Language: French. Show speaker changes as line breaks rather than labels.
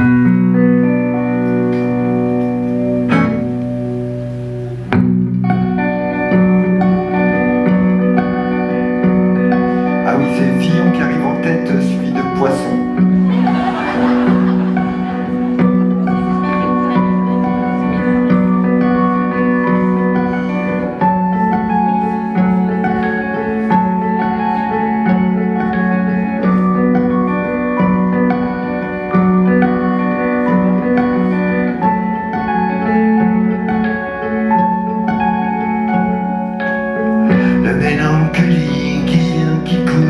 Ah oui, c'est Fillon qui arrive en tête. Le venom qui, qui coule.